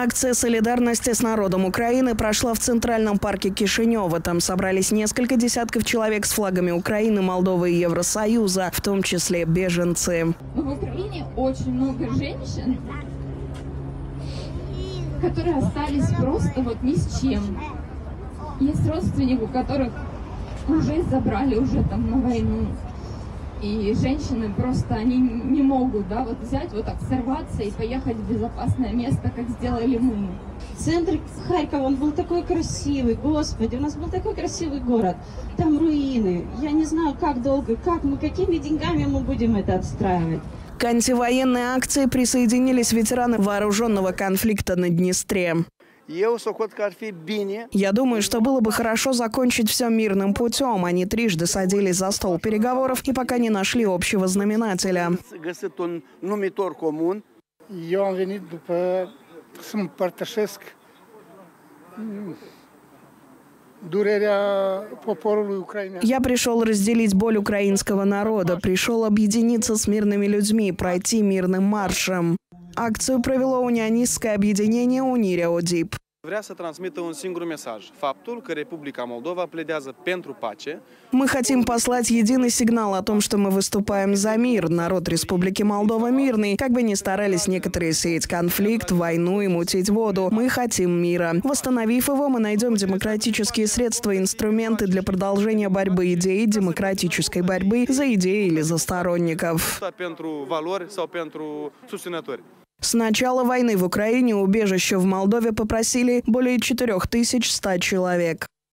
Акция солидарности с народом Украины прошла в Центральном парке Кишинева. Там собрались несколько десятков человек с флагами Украины, Молдовы и Евросоюза, в том числе беженцы. В Украине очень много женщин, которые остались просто вот ни с чем. Есть родственники, у которых уже забрали уже там на войну. И женщины просто, они не могут, да, вот взять, вот так сорваться и поехать в безопасное место, как сделали мы. Центр Харькова, он был такой красивый, господи, у нас был такой красивый город. Там руины. Я не знаю, как долго, как мы, какими деньгами мы будем это отстраивать. К антивоенной акции присоединились ветераны вооруженного конфликта на Днестре. Я думаю, что было бы хорошо закончить все мирным путем. Они трижды садились за стол переговоров и пока не нашли общего знаменателя. Eu am venit după să împărtășesc дуреrea поporului уcrainean. Я пришел разделить боль украинского народа, пришел объединиться с мирными людьми, пройти мирным маршем. Акцию провело унионистское объединение «Униrea Одип». Vrea să transmită un singur mesaj, faptul că Republica Moldova pledează pentru pace. Мы хотим послать единый сигнал о том, что мы выступаем за мир. Народ Республики Молдова мирный. Как бы ни старались некоторые сеять конфликт, войну и мутить воду, мы хотим мира. Восстановив его, мы найдем демократические средства и инструменты для продолжения борьбы идей демократической борьбы за идеи или за сторонников. Pentru valori sau pentru susținători. С начала войны в Украине убежище в Молдове попросили более 4100 человек.